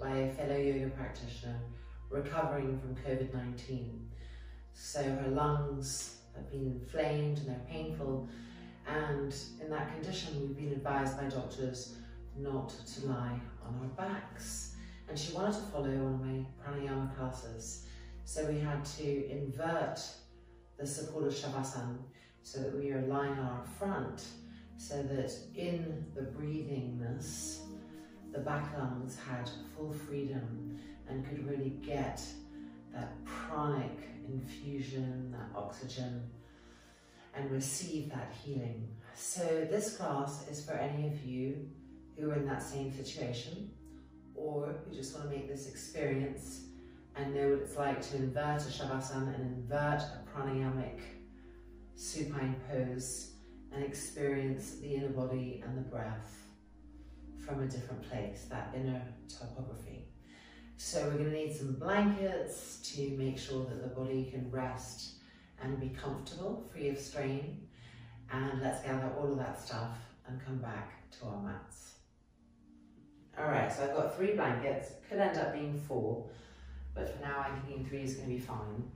by a fellow yoga practitioner recovering from COVID-19. So her lungs have been inflamed and they're painful. And in that condition, we've been advised by doctors not to lie on our backs. And she wanted to follow one of my pranayama classes. So we had to invert the support of shavasana so that we are lying on our front so that in the breathingness, the back lungs had full freedom and could really get that pranic infusion, that oxygen, and receive that healing. So this class is for any of you who are in that same situation or who just want to make this experience and know what it's like to invert a shavasana and invert a pranayamic supine pose and experience the inner body and the breath from a different place, that inner topography. So we're going to need some blankets to make sure that the body can rest and be comfortable, free of strain. And let's gather all of that stuff and come back to our mats. All right, so I've got three blankets, could end up being four, but for now I'm thinking three is going to be fine.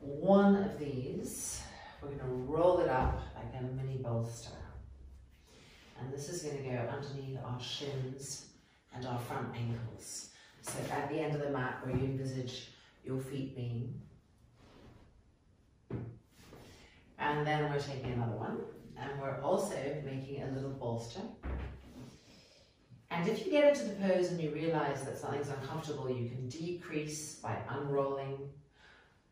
One of these, we're going to roll it up like a mini bolster. And this is going to go underneath our shins and our front ankles. So at the end of the mat where you envisage your feet being. And then we're taking another one. And we're also making a little bolster. And if you get into the pose and you realize that something's uncomfortable, you can decrease by unrolling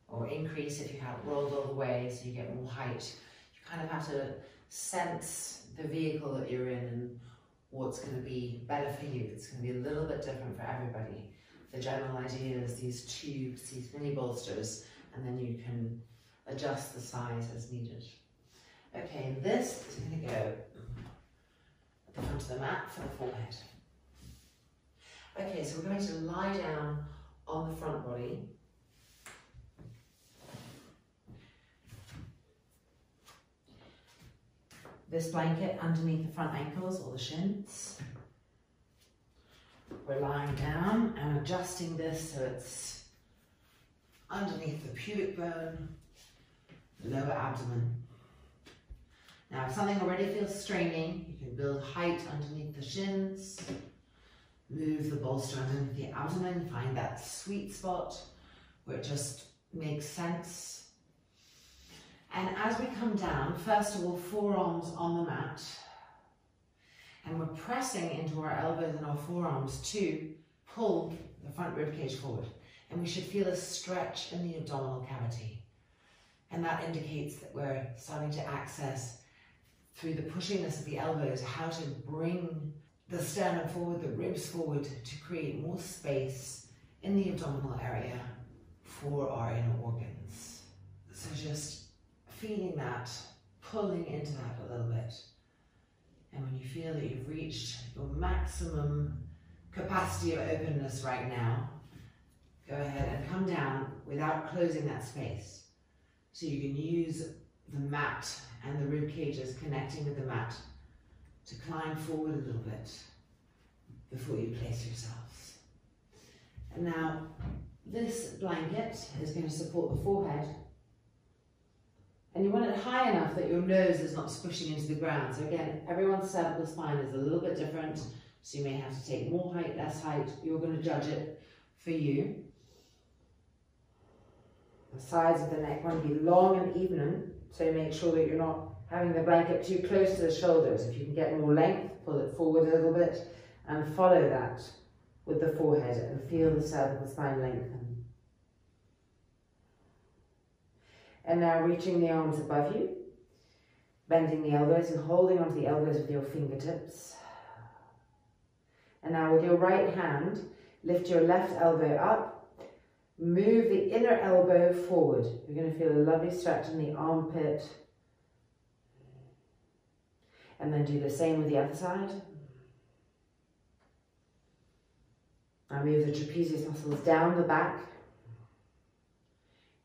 or increase if you haven't rolled all the way so you get more height. You kind of have to sense the vehicle that you're in and what's going to be better for you. It's going to be a little bit different for everybody. The general idea is these tubes, these mini bolsters, and then you can adjust the size as needed. Okay, this is going to go at the front of the mat for the forehead. Okay, so we're going to lie down on the front body. This blanket underneath the front ankles or the shins. We're lying down and adjusting this so it's underneath the pubic bone, the lower abdomen. Now, if something already feels straining, you can build height underneath the shins, move the bolster underneath the abdomen, find that sweet spot where it just makes sense. And as we come down, first of all, forearms on the mat, and we're pressing into our elbows and our forearms to pull the front rib cage forward. And we should feel a stretch in the abdominal cavity. And that indicates that we're starting to access through the pushiness of the elbows, how to bring the sternum forward, the ribs forward to create more space in the abdominal area for our inner organs. So just feeling that, pulling into that a little bit. And when you feel that you've reached your maximum capacity of openness right now, go ahead and come down without closing that space. So you can use the mat and the rib cages connecting with the mat to climb forward a little bit before you place yourselves. And now this blanket is going to support the forehead and you want it high enough that your nose is not squishing into the ground. So again, everyone's cervical spine is a little bit different. So you may have to take more height, less height. You're going to judge it for you. The sides of the neck want to be long and even. So make sure that you're not having the blanket too close to the shoulders. If you can get more length, pull it forward a little bit and follow that with the forehead and feel the cervical spine lengthen. And now reaching the arms above you, bending the elbows and holding onto the elbows with your fingertips. And now with your right hand, lift your left elbow up, move the inner elbow forward. You're going to feel a lovely stretch in the armpit, and then do the same with the other side. Now move the trapezius muscles down the back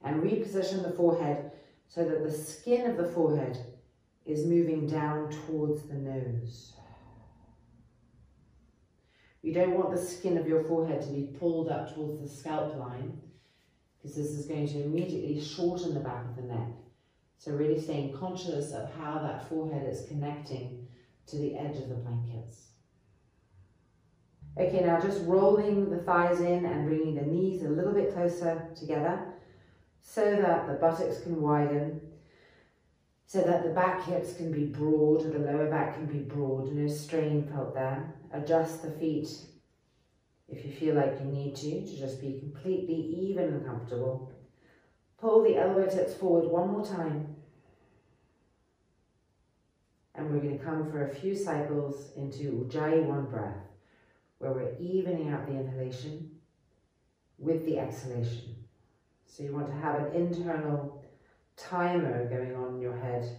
and reposition the forehead so that the skin of the forehead is moving down towards the nose. You don't want the skin of your forehead to be pulled up towards the scalp line because this is going to immediately shorten the back of the neck. So really staying conscious of how that forehead is connecting to the edge of the blankets. Okay, now just rolling the thighs in and bringing the knees a little bit closer together so that the buttocks can widen, so that the back hips can be broad, the lower back can be broad, no strain felt there. Adjust the feet if you feel like you need to, to just be completely even and comfortable. Pull the elbow tips forward one more time. And we're going to come for a few cycles into Ujjayi one breath, where we're evening out the inhalation with the exhalation. So you want to have an internal timer going on in your head.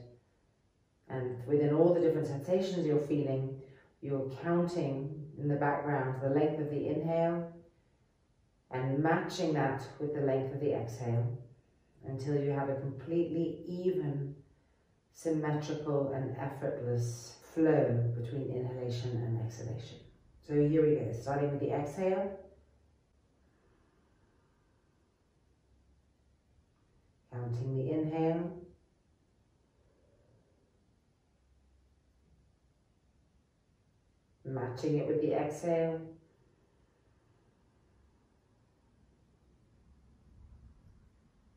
And within all the different sensations you're feeling, you're counting in the background the length of the inhale and matching that with the length of the exhale until you have a completely even, symmetrical and effortless flow between inhalation and exhalation. So here we go, starting with the exhale. Counting the inhale. Matching it with the exhale.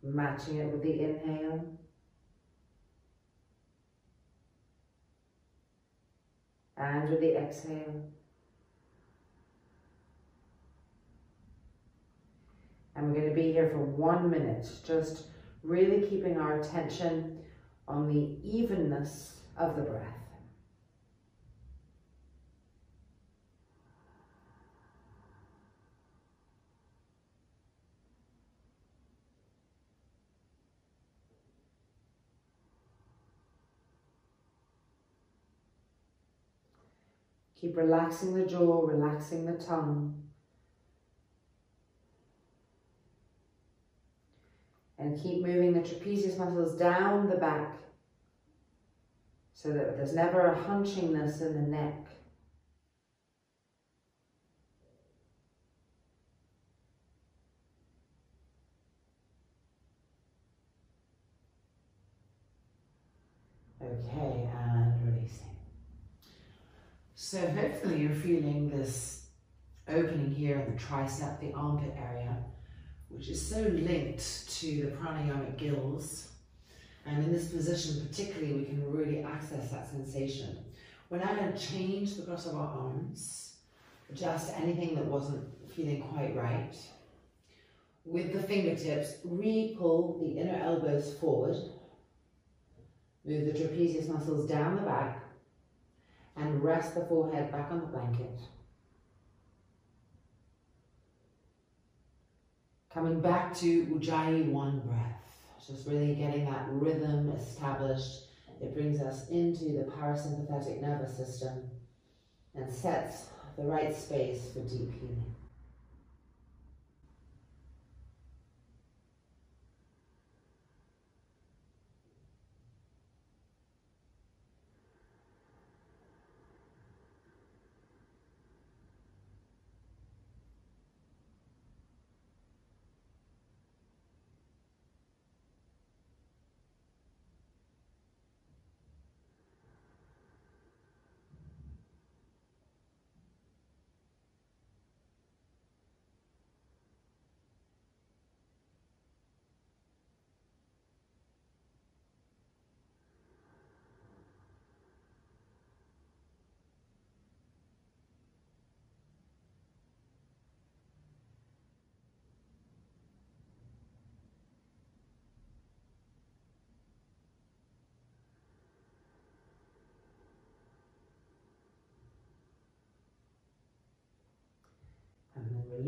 Matching it with the inhale. And with the exhale. And we're going to be here for one minute, just really keeping our attention on the evenness of the breath. Keep relaxing the jaw, relaxing the tongue. And keep moving the trapezius muscles down the back so that there's never a hunchingness in the neck. Okay, and releasing. So hopefully you're feeling this opening here in the tricep, the armpit area, which is so linked to the pranayamic gills. And in this position particularly, we can really access that sensation. We're now going to change the cross of our arms, adjust anything that wasn't feeling quite right. With the fingertips, re-pull the inner elbows forward. Move the trapezius muscles down the back and rest the forehead back on the blanket. Coming back to Ujjayi one breath, just really getting that rhythm established. It brings us into the parasympathetic nervous system and sets the right space for deep healing.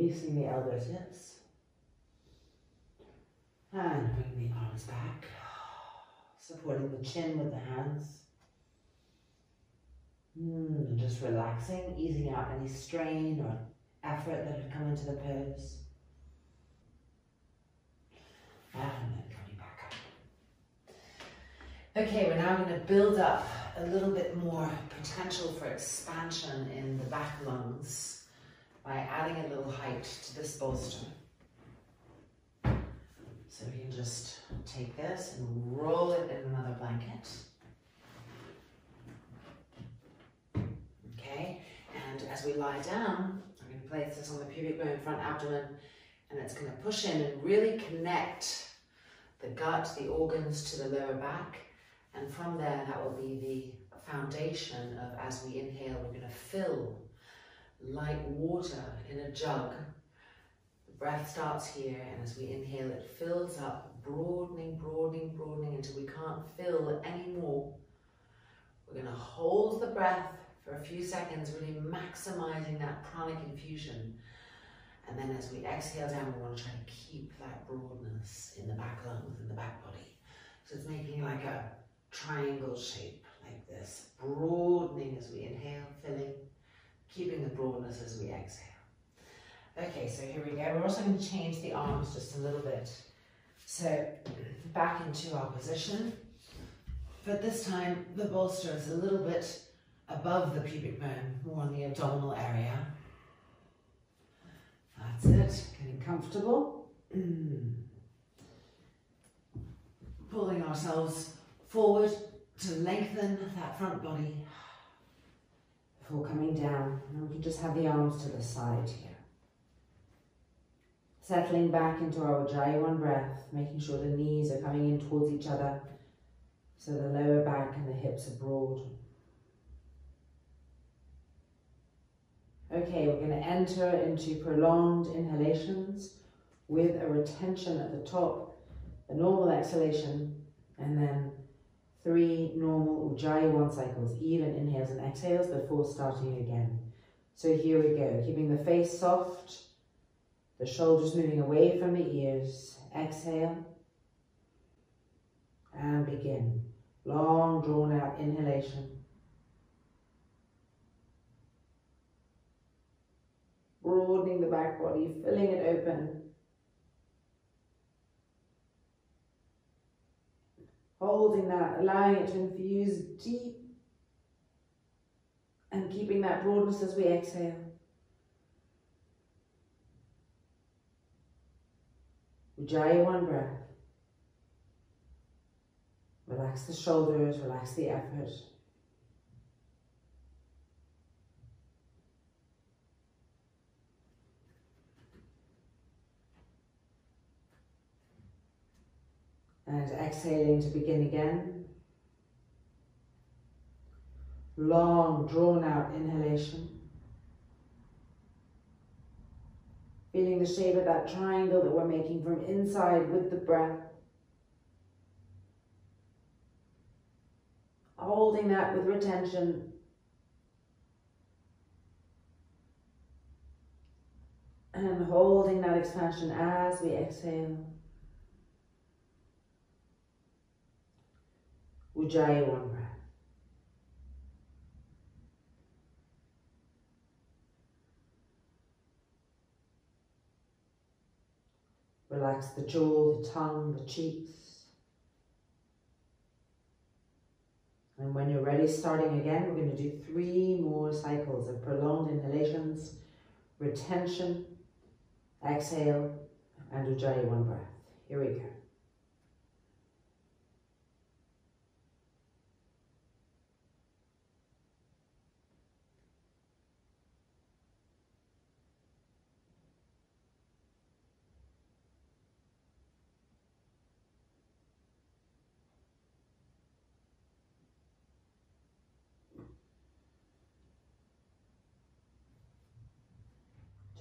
Releasing the elbows, tips. And bring the arms back, supporting the chin with the hands. Mm, just relaxing, easing out any strain or effort that had come into the pose. And then coming back up. Okay, we're now going to build up a little bit more potential for expansion in the back lungs by adding a little height to this bolster. So we can just take this and roll it in another blanket. Okay, and as we lie down, I'm going to place this on the pubic bone, front abdomen, and it's going to push in and really connect the gut, the organs to the lower back. And from there, that will be the foundation of as we inhale, we're going to fill like water in a jug. The breath starts here, and as we inhale, it fills up, broadening, broadening, broadening until we can't fill anymore. We're going to hold the breath for a few seconds, really maximizing that pranic infusion. And then as we exhale down, we want to try to keep that broadness in the back lungs, in the back body. So it's making like a triangle shape, like this, broadening as we inhale, filling, keeping the broadness as we exhale. Okay, so here we go. We're also going to change the arms just a little bit. So back into our position. But this time the bolster is a little bit above the pubic bone, more on the abdominal area. That's it, getting comfortable. Pulling ourselves forward to lengthen that front body before coming down. And we can just have the arms to the side here. Settling back into our Ujjayi one breath, making sure the knees are coming in towards each other so the lower back and the hips are broad. Okay, we're going to enter into prolonged inhalations with a retention at the top, a normal exhalation, and then three normal Ujjayi one cycles, even inhales and exhales before starting again. So here we go, keeping the face soft, the shoulders moving away from the ears. Exhale and begin. Long drawn out inhalation. broadening the back body, filling it open. Holding that, allowing it to infuse deep and keeping that broadness as we exhale. Ujjayi one breath. Relax the shoulders, relax the effort. And exhaling to begin again. Long, drawn out inhalation. Feeling the shape of that triangle that we're making from inside with the breath. Holding that with retention. And holding that expansion as we exhale. Ujjayi one breath. Relax the jaw, the tongue, the cheeks. And when you're ready, starting again, we're going to do three more cycles of prolonged inhalations, retention, exhale, and Ujjayi one breath. Here we go.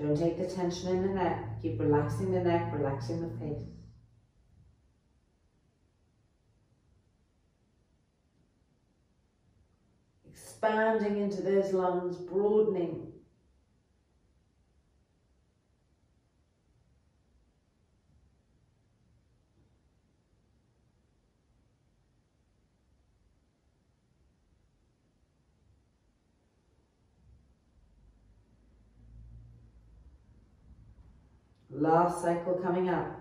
Don't take the tension in the neck. Keep relaxing the neck, relaxing the face. Expanding into those lungs, broadening. Last cycle coming up.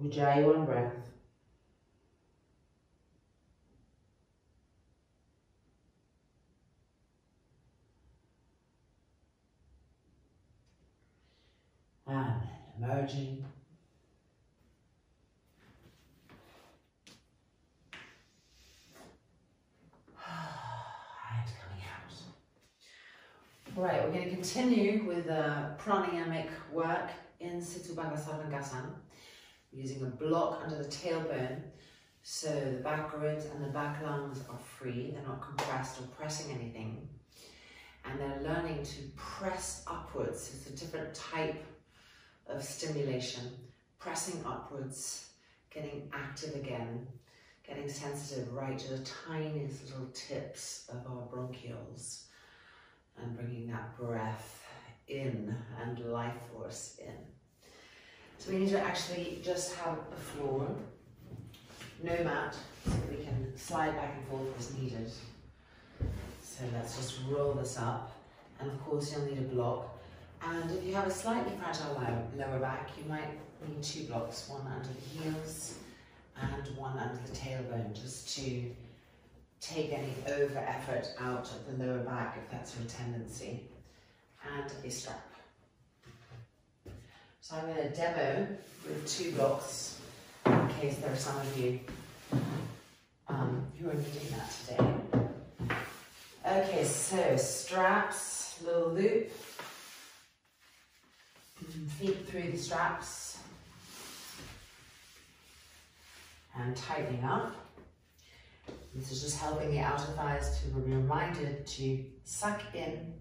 Ujjayi, one breath. Emerging. and coming out. Right, we're going to continue with the pranayamic work in Setu Bandha Sarvangasana using a block under the tailbone so the back ribs and the back lungs are free, they're not compressed or pressing anything. And they're learning to press upwards. It's a different type of stimulation. Pressing upwards, getting active again, getting sensitive right to the tiniest little tips of our bronchioles and bringing that breath in and life force in. So we need to actually just have a floor, no mat, so we can slide back and forth as needed. So let's just roll this up. And of course you'll need a block. And if you have a slightly fragile lower back, you might need two blocks, one under the heels and one under the tailbone, just to take any over effort out of the lower back if that's your tendency. And a strap. So I'm going to demo with two blocks in case there are some of you um, who are needing that today. Okay, so straps, little loop, feet through the straps and tightening up. This is just helping the outer thighs to be reminded to suck in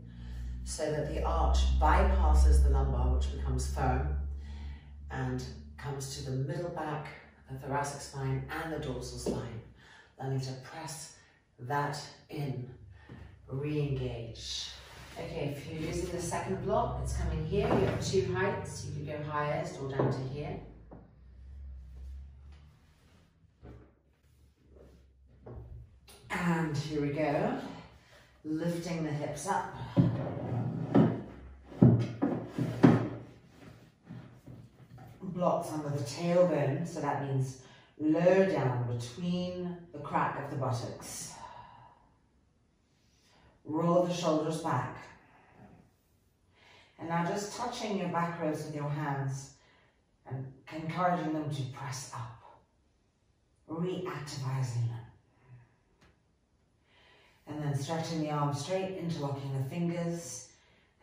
so that the arch bypasses the lumbar, which becomes firm, and comes to the middle back, the thoracic spine, and the dorsal spine. Learning to press that in, re-engage. Okay, if you're using the second block, it's coming here. You have two heights. You could go highest or down to here. And here we go. Lifting the hips up. Blocks under the tailbone, so that means low down between the crack of the buttocks. Roll the shoulders back. And now just touching your back ribs with your hands and encouraging them to press up, reactivizing them. And then stretching the arms straight, interlocking the fingers,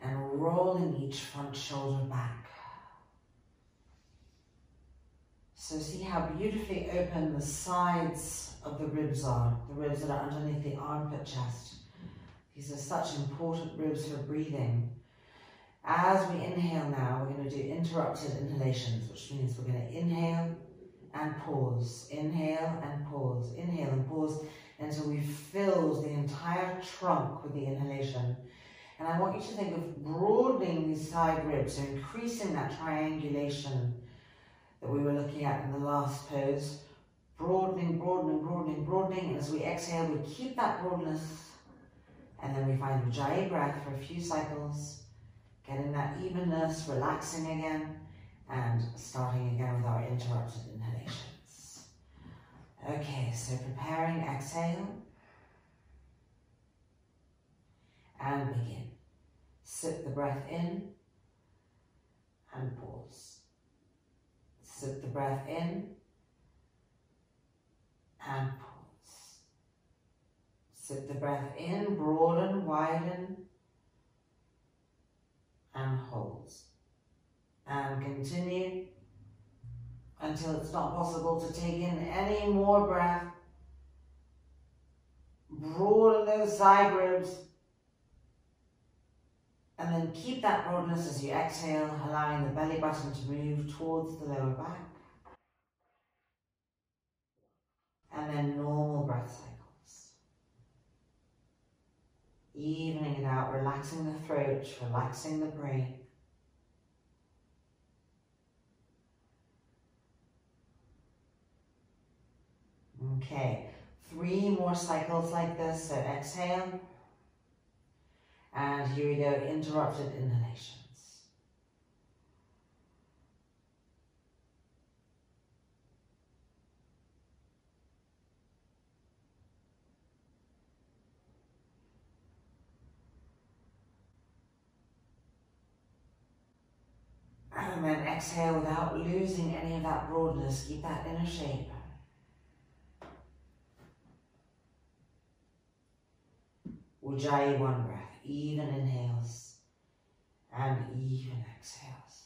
and rolling each front shoulder back. So see how beautifully open the sides of the ribs are, the ribs that are underneath the armpit chest. These are such important ribs for breathing. As we inhale now, we're going to do interrupted inhalations, which means we're going to inhale and pause, inhale and pause, inhale and pause until we've filled the entire trunk with the inhalation. And I want you to think of broadening these side ribs, so increasing that triangulation that we were looking at in the last pose. Broadening, broadening, broadening, broadening. And as we exhale, we keep that broadness. And then we find Ujjayi breath for a few cycles, getting that evenness, relaxing again, and starting again with our interrupted inhalations. Okay, so preparing, exhale. And begin. Sit the breath in and pause. Sit the breath in and pause. Sit the breath in, broaden, widen, and hold. And continue until it's not possible to take in any more breath. Broaden those side ribs. And then keep that broadness as you exhale, allowing the belly button to move towards the lower back. And then normal breath cycles. Evening it out, relaxing the throat, relaxing the brain. Okay, three more cycles like this. So exhale. And here we go, interrupted inhalations. And then exhale without losing any of that broadness. Keep that inner shape. Ujjayi one breath, even inhales and even exhales.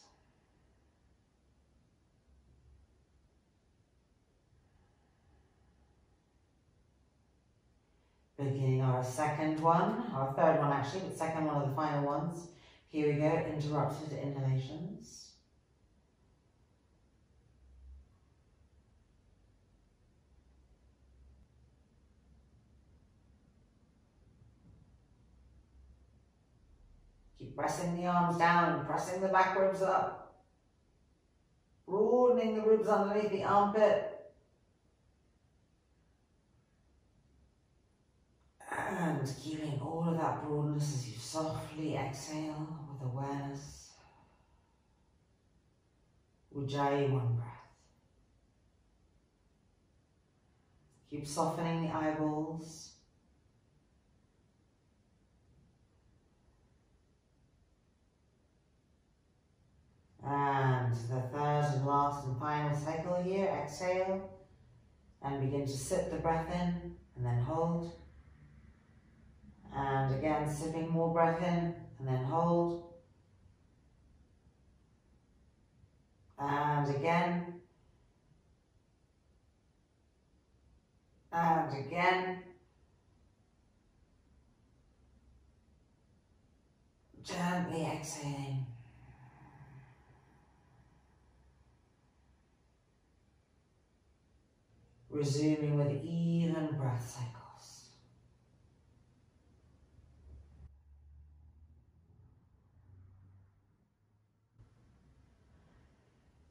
Beginning our second one, our third one actually, but second one of the final ones. Here we go, interrupted inhalations. Keep pressing the arms down, pressing the back ribs up. Broadening the ribs underneath the armpit. And keeping all of that broadness as you softly exhale with awareness. Ujjayi, one breath. Keep softening the eyeballs. And the third and last and final cycle here, exhale. And begin to sip the breath in and then hold. And again, sipping more breath in and then hold. And again. And again. Gently exhaling. Resuming with even breath cycles.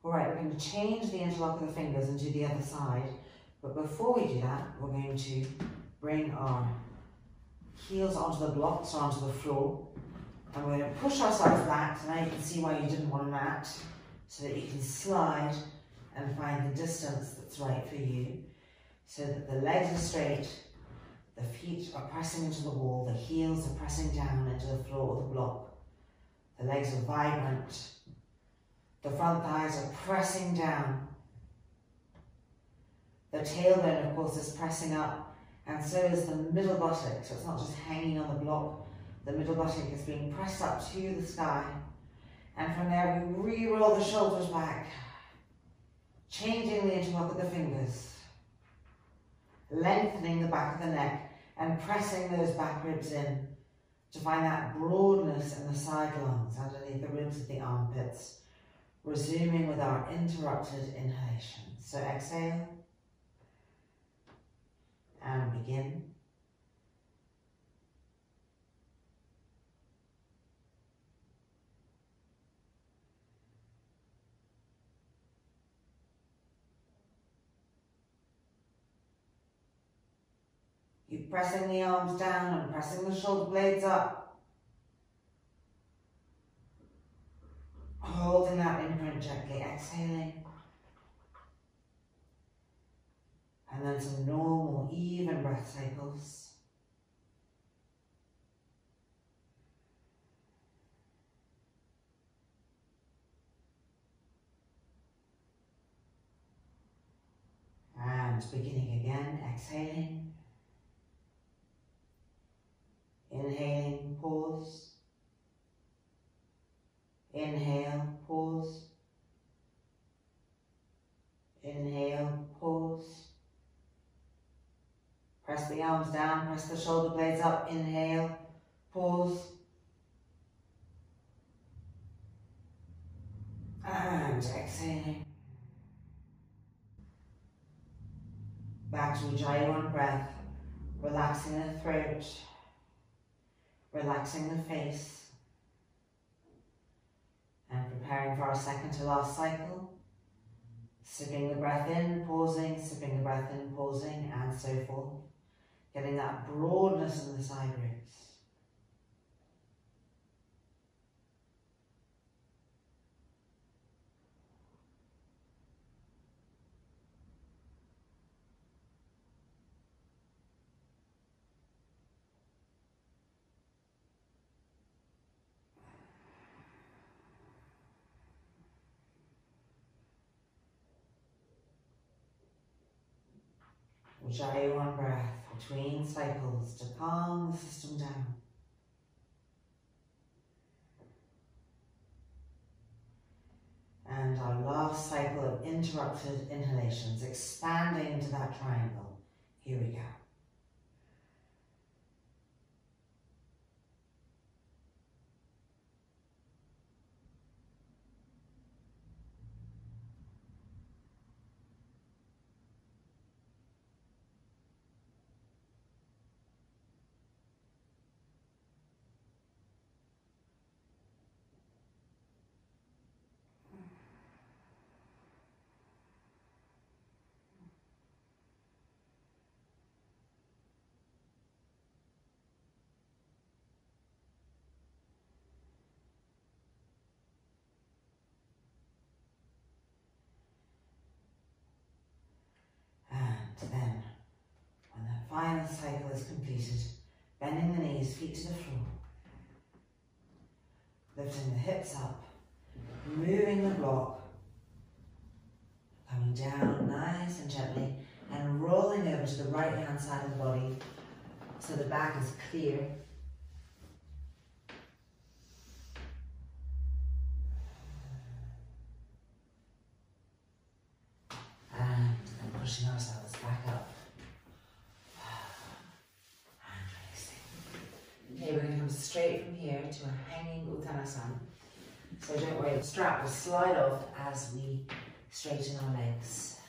All right, we're going to change the interlock of the fingers and do the other side. But before we do that, we're going to bring our heels onto the blocks or onto the floor. And we're going to push ourselves back. So now you can see why you didn't want a mat, so that you can slide and find the distance that's right for you so that the legs are straight, the feet are pressing into the wall, the heels are pressing down into the floor of the block. The legs are vibrant. The front thighs are pressing down. The tailbone, of course, is pressing up, and so is the middle buttock. So it's not just hanging on the block. The middle buttock is being pressed up to the sky. And from there, we re-roll the shoulders back, changing the interlock of the fingers lengthening the back of the neck and pressing those back ribs in to find that broadness in the side lungs underneath the ribs of the armpits, resuming with our interrupted inhalation. So exhale and begin. Keep pressing the arms down and pressing the shoulder blades up. Holding that imprint gently, exhaling. And then some normal, even breath cycles. And beginning again, exhaling. Inhaling, pause. Inhale, pause. Inhale, pause. Press the arms down, press the shoulder blades up. Inhale, pause. And exhaling. Back to Ujjayi one breath, relaxing the throat relaxing the face and preparing for our second to last cycle. Sipping the breath in, pausing, sipping the breath in, pausing, and so forth. Getting that broadness in the side ribs. One breath between cycles to calm the system down. And our last cycle of interrupted inhalations, expanding into that triangle. Here we go. then, final cycle is completed, bending the knees, feet to the floor, lifting the hips up, moving the block, coming down nice and gently, and rolling over to the right hand side of the body so the back is clear. And pushing ourselves back up. Okay, we're going to come straight from here to a hanging Uttanasana. So don't worry, the strap will slide off as we straighten our legs.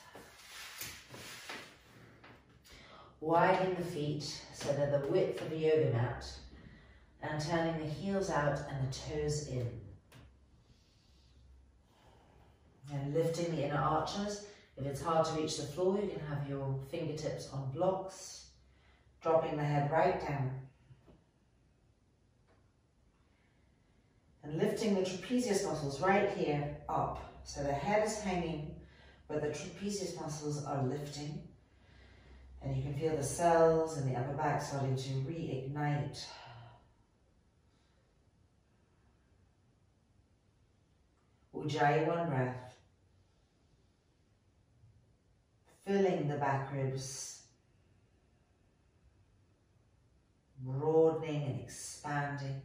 Widen the feet so they're the width of a yoga mat and turning the heels out and the toes in. And lifting the inner arches if it's hard to reach the floor, you can have your fingertips on blocks, dropping the head right down. And lifting the trapezius muscles right here up. So the head is hanging, but the trapezius muscles are lifting. And you can feel the cells in the upper back starting to reignite. Ujjayi one breath filling the back ribs, broadening and expanding.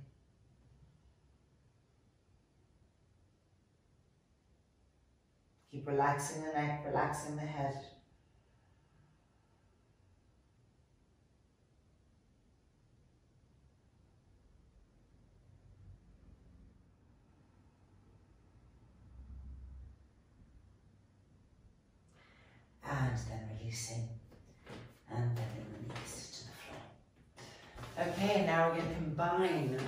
Keep relaxing the neck, relaxing the head. and then releasing and bending the knees to the floor. Okay, now we're going to combine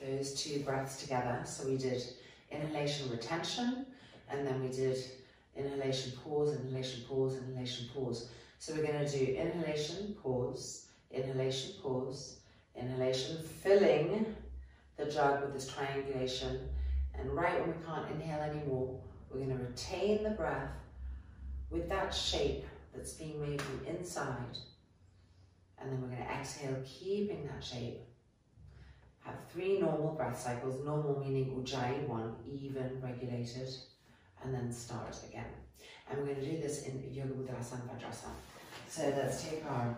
those two breaths together. So we did inhalation retention and then we did inhalation pause, inhalation pause, inhalation pause. So we're going to do inhalation pause, inhalation pause, inhalation filling the jug with this triangulation and right when we can't inhale anymore, we're going to retain the breath with that shape that's being made from inside. And then we're going to exhale, keeping that shape. Have three normal breath cycles, normal meaning Ujjayi, one, even, regulated, and then start again. And we're going to do this in Yoga Budrasana Vajrasana. So let's take our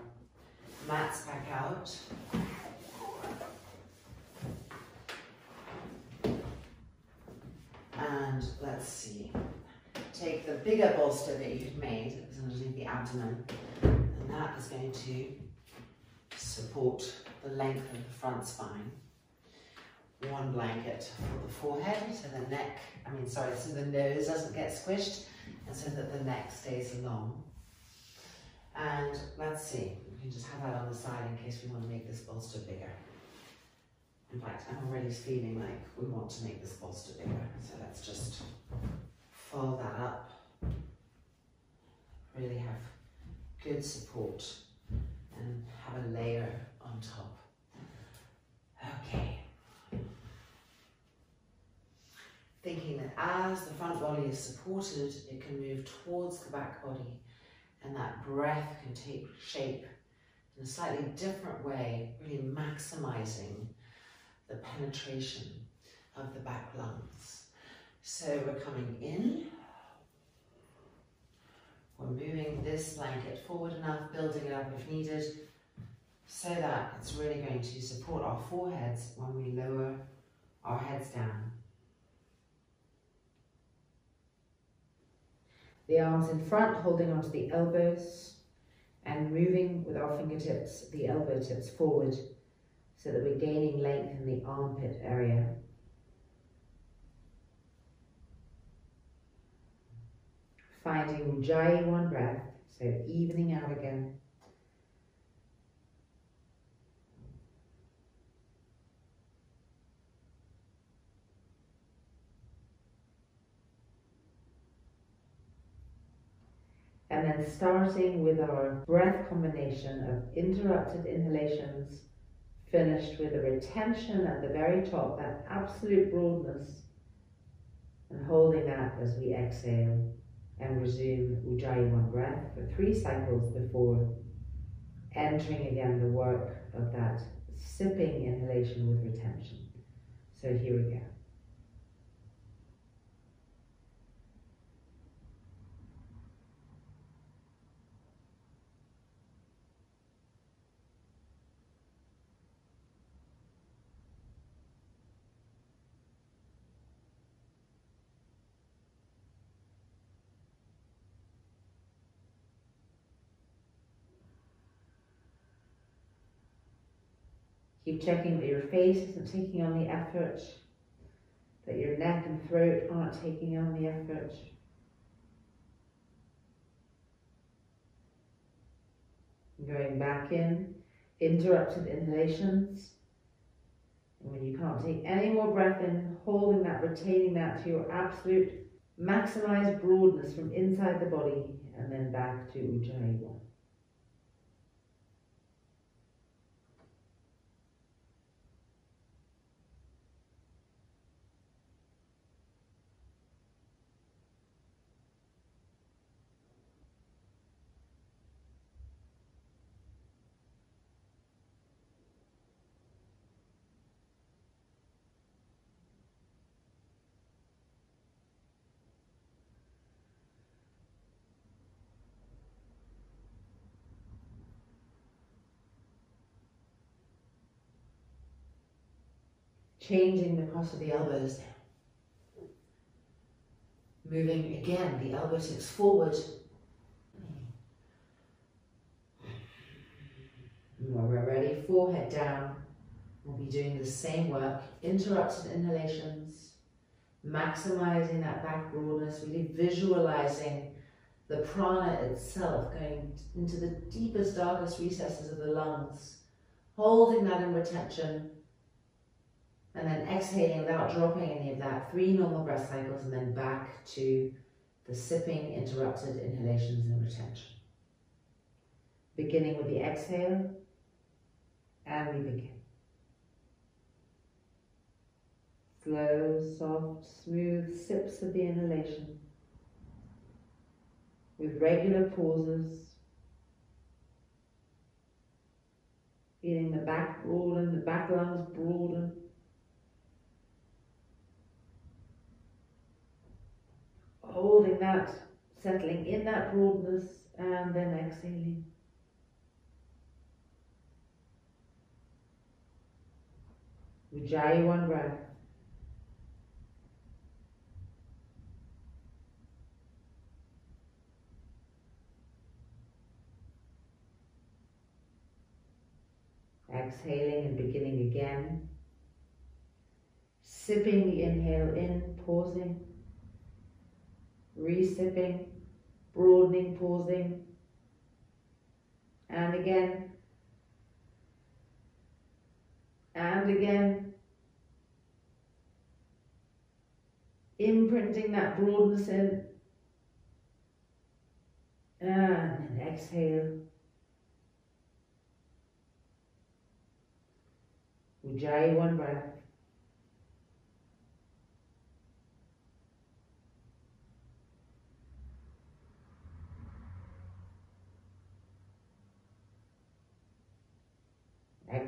mats back out. And let's see take the bigger bolster that you've made, was underneath the abdomen, and that is going to support the length of the front spine. One blanket for the forehead, so the neck, I mean, sorry, so the nose doesn't get squished, and so that the neck stays long. And let's see, we can just have that on the side in case we want to make this bolster bigger. In fact, I'm already feeling like we want to make this bolster bigger, so let's just fold that up. Really have good support and have a layer on top. Okay. Thinking that as the front body is supported, it can move towards the back body and that breath can take shape in a slightly different way, really maximizing the penetration of the back lungs. So we're coming in. We're moving this blanket forward enough, building it up if needed, so that it's really going to support our foreheads when we lower our heads down. The arms in front, holding onto the elbows and moving with our fingertips, the elbow tips forward so that we're gaining length in the armpit area. Finding Ujjayi one breath, so evening out again. Starting with our breath combination of interrupted inhalations, finished with a retention at the very top, that absolute broadness, and holding that as we exhale and resume Ujjayi one breath for three cycles before entering again the work of that sipping inhalation with retention. So here we go. Keep checking that your face isn't taking on the effort, that your neck and throat aren't taking on the effort. Going back in, interrupted inhalations. And when you can't take any more breath in, holding that, retaining that to your absolute maximized broadness from inside the body, and then back to Ujjayi changing the cross of the elbows Moving again, the elbow tips forward. When we're ready, forehead down. We'll be doing the same work, interrupted inhalations, maximizing that back broadness, really visualizing the prana itself going into the deepest, darkest recesses of the lungs, holding that in retention, and then exhaling without dropping any of that. Three normal breath cycles and then back to the sipping, interrupted inhalations and retention. Beginning with the exhale, and we begin. Slow, soft, smooth sips of the inhalation with regular pauses. Feeling the back broaden, the back lungs broaden. Holding that, settling in that broadness, and then exhaling. Ujjayi one breath. Exhaling and beginning again. Sipping the inhale in, pausing resipping, broadening, pausing, and again, and again, imprinting that broadness in, and exhale. Ujjayi one breath.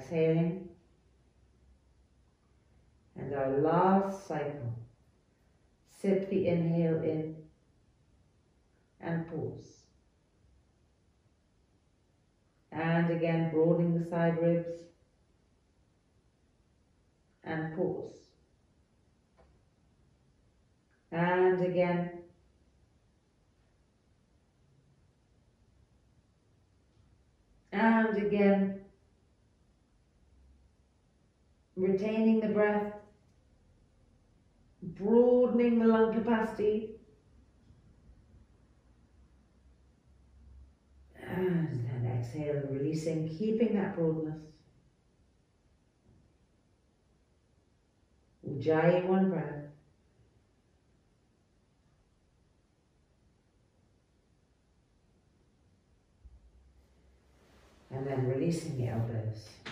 Exhaling. And our last cycle. Sip the inhale in and pause. And again, broadening the side ribs. And pause. And again. And again. Retaining the breath. Broadening the lung capacity. And then exhale and releasing, keeping that broadness. Ujjayi, one breath. And then releasing the elbows.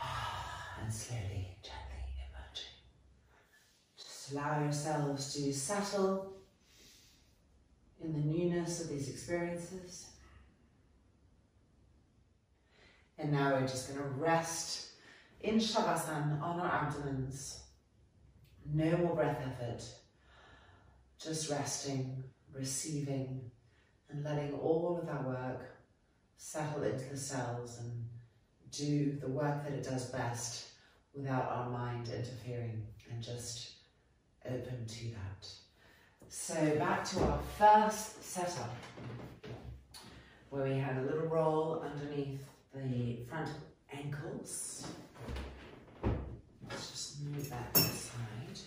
And slowly, gently emerging. Just allow yourselves to settle in the newness of these experiences. And now we're just going to rest in Shavasana on our abdomens. No more breath effort. Just resting, receiving, and letting all of that work settle into the cells and do the work that it does best without our mind interfering and just open to that. So back to our first setup where we had a little roll underneath the front ankles. Let's just move that aside.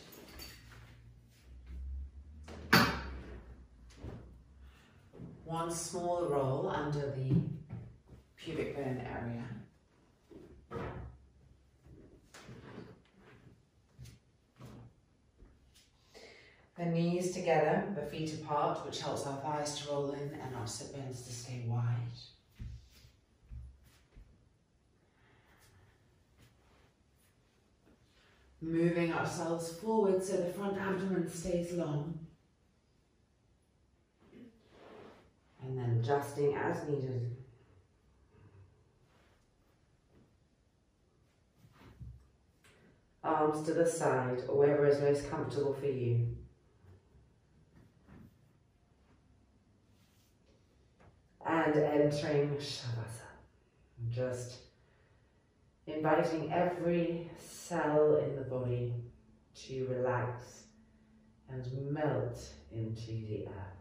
One smaller roll under the pubic bone area. The knees together, the feet apart, which helps our thighs to roll in and our sit bones to stay wide. Moving ourselves forward so the front abdomen stays long. And then adjusting as needed. Arms to the side or wherever is most comfortable for you. and entering Shavasana. Just inviting every cell in the body to relax and melt into the earth.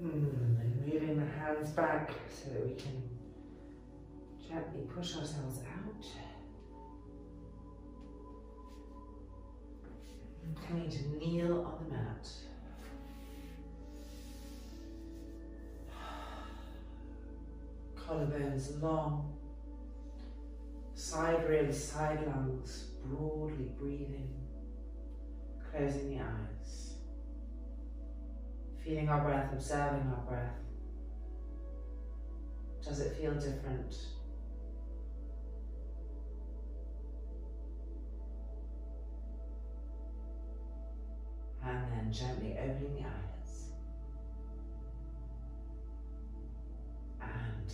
Mm, hands back so that we can gently push ourselves out. Coming to kneel on the mat. Collarbones long. Side ribs, side lungs, broadly breathing. Closing the eyes. Feeling our breath, observing our breath. Does it feel different? And then gently opening the eyelids. And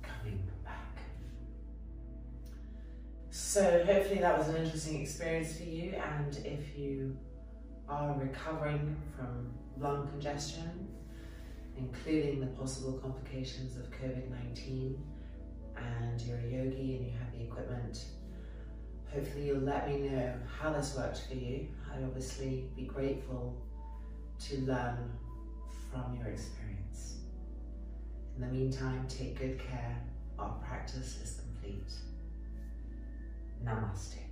coming back. So hopefully that was an interesting experience for you and if you are recovering from lung congestion, including the possible complications of COVID-19 and you're a yogi and you have the equipment, hopefully you'll let me know how this worked for you. I'd obviously be grateful to learn from your experience. In the meantime, take good care. Our practice is complete. Namaste.